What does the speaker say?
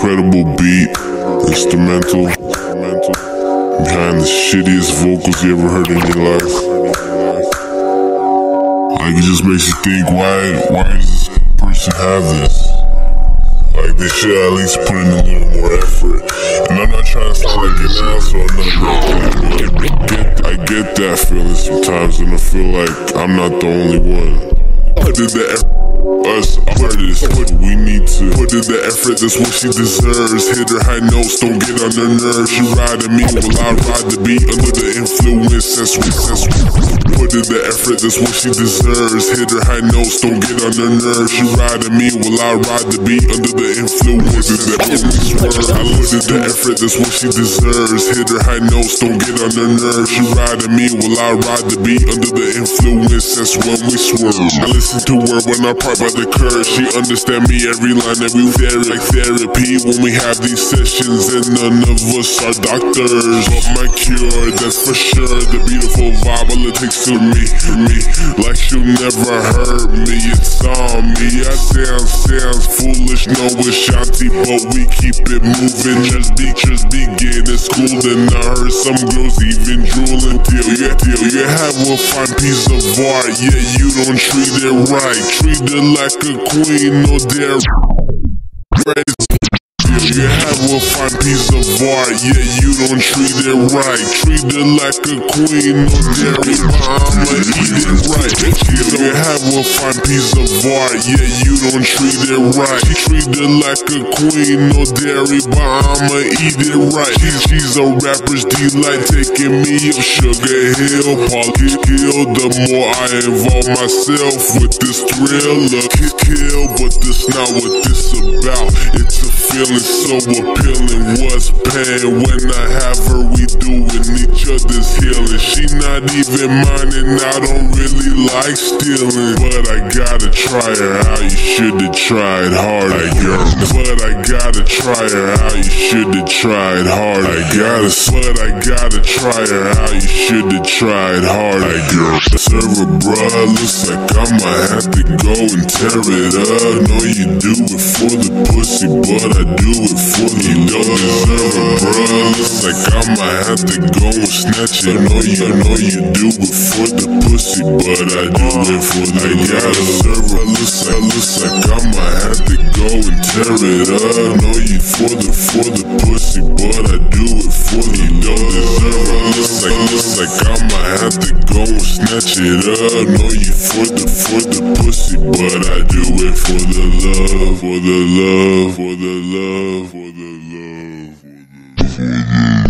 beat, instrumental, behind the shittiest vocals you ever heard in your life. Like it just makes you think, why, why does this person have this? Like they should at least put in a little more effort. And I'm not trying to sound like an asshole like that, I get, that feeling sometimes, and I feel like I'm not the only one. I did effort us artists. What we need to put in the effort, that's what she deserves. Hit her high notes, don't get on her nerves. She riding me while I ride the beat under the influence. That's what, that's Put in the effort, that's what she deserves. Hit her high notes, don't get on her nerves. She riding me while I ride the beat under the influence. I put in the effort, that's what she deserves. Hit her high notes, don't get on her nerves. She riding me while I ride the beat under the influence. That's when we swerve. I listen to her when I part by the curve. She understand me every line we there like therapy when we have these sessions and none of us are doctors. But my cure, that's for sure. The beautiful vibe all it takes to me, me. Like she'll never hurt me. It's on me. I sound sounds foolish, no Ashanti, but we keep it moving. Just be just begin at school, then I heard some girls even drooling. You have a fine piece of art, yeah, you don't treat it right. Treat it like a queen, no dare you have a fine piece of art, yeah, you don't treat it right. Treat it like a queen, no dairy, I'ma eat it right. Have a fine piece of art, yeah, you don't treat it right. She treat it like a queen, no dairy, but I'ma eat it right. She, she's a rapper's delight, taking me up Sugar Hill, Paul Kill. The more I involve myself with this thriller, kill, but this not what this about. It's a feeling so appealing. What's pain when I have her? We doing each other's healing. She not even mine, and I don't really like stealing. But I gotta try her out. You should've tried harder, girl. But I gotta try her out. You should've tried harder. I gotta, but I gotta try her out. You should've tried hard, harder, girl. Server, bruh, looks like I'ma have to go and tear it up. Know you do it for the pussy, but I do it for the love. Bruh, looks like I'ma have to go and snatch it. Know you, I know you do it for the pussy, but I do it for the I got a server, looks like, looks like I'ma have to go and tear it up. I Know you for the, for the pussy, but I do it for the don't deserve. Looks like, looks like I'ma have to go and snatch it up. I Know you for the, for the pussy, but I do it for the love, for the love, for the love, for the love, for the, for the